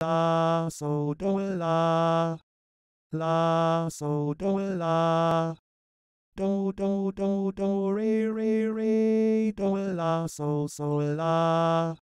la, so, do, la, la, so, do, la, do, do, do, do, re, re, re, do, la, so, so, la.